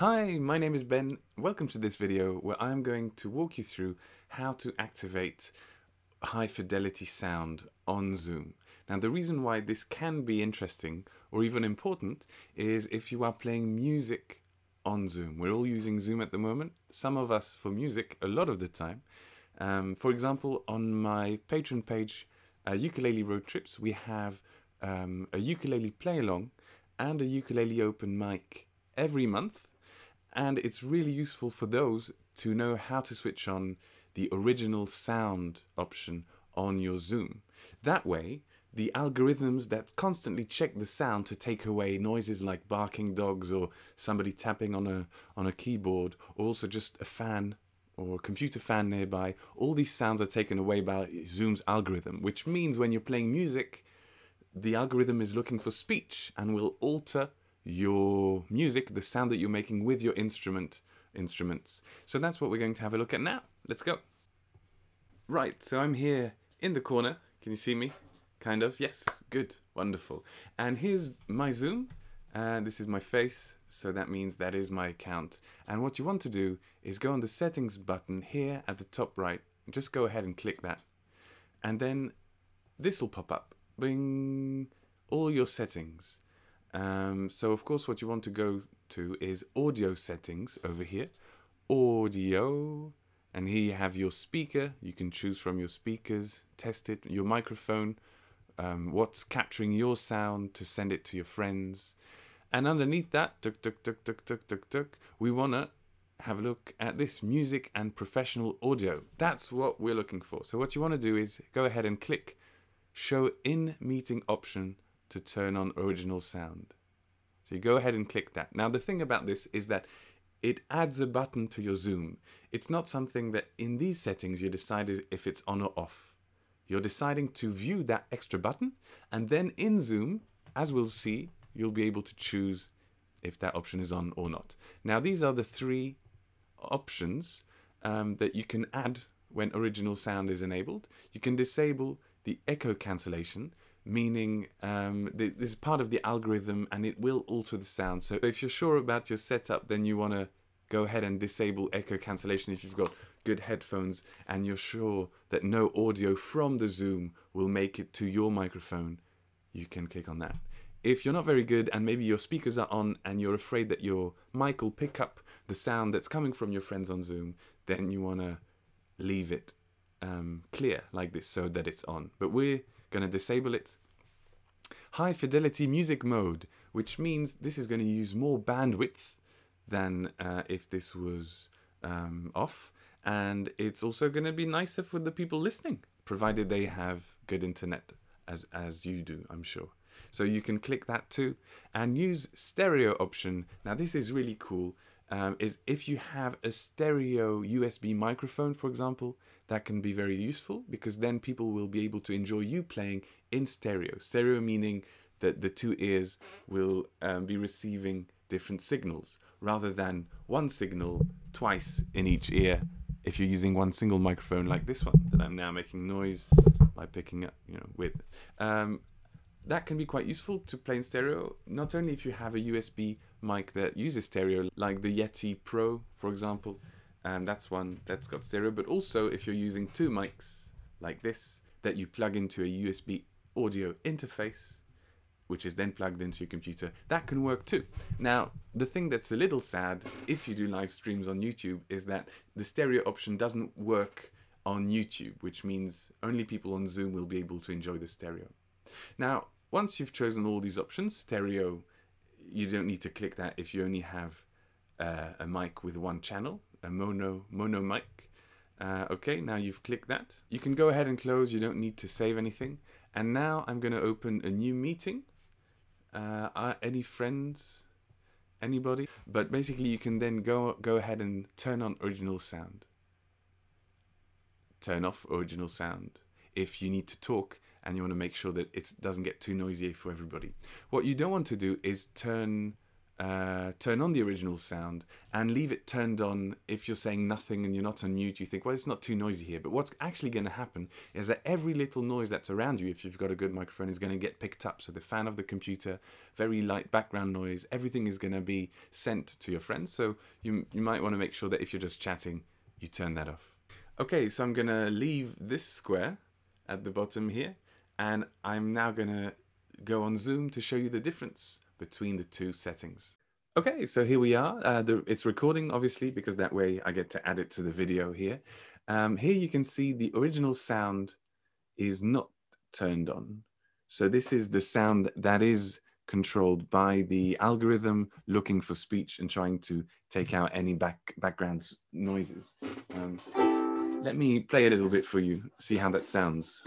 Hi, my name is Ben. Welcome to this video where I'm going to walk you through how to activate high fidelity sound on Zoom. Now the reason why this can be interesting or even important is if you are playing music on Zoom. We're all using Zoom at the moment, some of us for music a lot of the time. Um, for example, on my Patreon page, uh, Ukulele Road Trips, we have um, a ukulele play along and a ukulele open mic every month. And it's really useful for those to know how to switch on the original sound option on your Zoom. That way, the algorithms that constantly check the sound to take away noises like barking dogs or somebody tapping on a on a keyboard or also just a fan or a computer fan nearby all these sounds are taken away by Zoom's algorithm which means when you're playing music the algorithm is looking for speech and will alter your music the sound that you're making with your instrument instruments so that's what we're going to have a look at now let's go right so I'm here in the corner can you see me Kind of, yes, good, wonderful. And here's my Zoom. And this is my face, so that means that is my account. And what you want to do is go on the settings button here at the top right. Just go ahead and click that. And then this will pop up. Bing! All your settings. Um, so of course what you want to go to is audio settings over here. Audio. And here you have your speaker. You can choose from your speakers, test it, your microphone, um, what's capturing your sound to send it to your friends. And underneath that, tuk, tuk, tuk, tuk, tuk, tuk, tuk, we want to have a look at this music and professional audio. That's what we're looking for. So what you want to do is go ahead and click show in meeting option to turn on original sound. So you go ahead and click that. Now the thing about this is that it adds a button to your Zoom. It's not something that in these settings you decide if it's on or off. You're deciding to view that extra button and then in Zoom, as we'll see, you'll be able to choose if that option is on or not. Now these are the three options um, that you can add when original sound is enabled. You can disable the echo cancellation, meaning um, this is part of the algorithm and it will alter the sound. So if you're sure about your setup, then you want to go ahead and disable echo cancellation if you've got good headphones and you're sure that no audio from the Zoom will make it to your microphone, you can click on that. If you're not very good and maybe your speakers are on and you're afraid that your mic will pick up the sound that's coming from your friends on Zoom, then you want to leave it um, clear like this so that it's on. But we're going to disable it. High fidelity music mode, which means this is going to use more bandwidth than uh, if this was um, off. And it's also going to be nicer for the people listening, provided they have good internet, as, as you do, I'm sure. So you can click that too and use stereo option. Now this is really cool. Um, is if you have a stereo USB microphone, for example, that can be very useful because then people will be able to enjoy you playing in stereo. Stereo meaning that the two ears will um, be receiving different signals rather than one signal twice in each ear if you're using one single microphone like this one that I'm now making noise by picking up you know with um, that can be quite useful to play in stereo not only if you have a USB mic that uses stereo like the Yeti Pro for example And that's one that's got stereo but also if you're using two mics like this that you plug into a USB audio interface which is then plugged into your computer, that can work too. Now, the thing that's a little sad if you do live streams on YouTube is that the stereo option doesn't work on YouTube, which means only people on Zoom will be able to enjoy the stereo. Now, once you've chosen all these options, stereo, you don't need to click that if you only have uh, a mic with one channel, a mono mono mic. Uh, okay, now you've clicked that. You can go ahead and close, you don't need to save anything. And now I'm going to open a new meeting uh, any friends, anybody. But basically, you can then go go ahead and turn on original sound. Turn off original sound if you need to talk and you want to make sure that it doesn't get too noisy for everybody. What you don't want to do is turn uh, turn on the original sound and leave it turned on if you're saying nothing and you're not on mute. You think, well, it's not too noisy here. But what's actually going to happen is that every little noise that's around you, if you've got a good microphone, is going to get picked up. So the fan of the computer, very light background noise, everything is going to be sent to your friends. So you, you might want to make sure that if you're just chatting, you turn that off. Okay, so I'm going to leave this square at the bottom here. And I'm now going to go on Zoom to show you the difference between the two settings. Okay, so here we are. Uh, the, it's recording, obviously, because that way I get to add it to the video here. Um, here you can see the original sound is not turned on. So this is the sound that is controlled by the algorithm looking for speech and trying to take out any back background noises. Um, let me play a little bit for you, see how that sounds.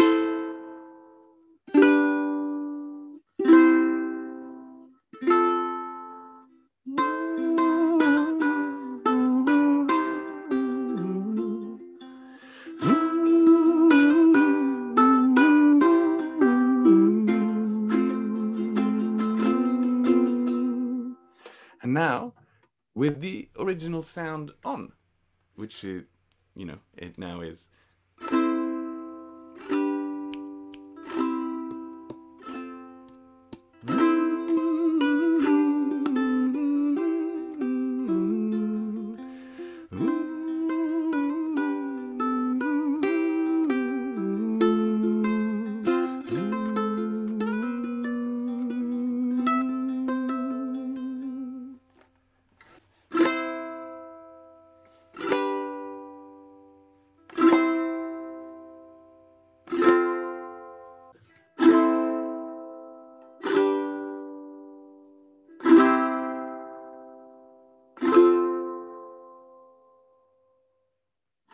Now, with the original sound on, which is, you know, it now is.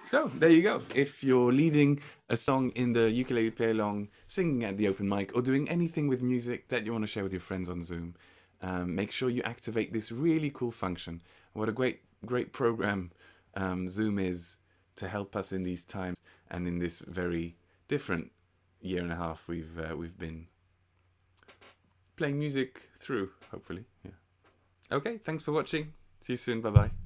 So there you go. If you're leading a song in the ukulele play along, singing at the open mic, or doing anything with music that you want to share with your friends on Zoom, um, make sure you activate this really cool function. What a great, great program um, Zoom is to help us in these times and in this very different year and a half we've uh, we've been playing music through. Hopefully, yeah. Okay, thanks for watching. See you soon. Bye bye.